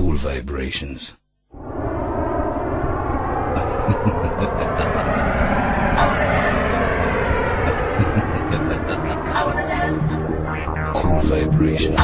Cool vibrations. cool vibrations.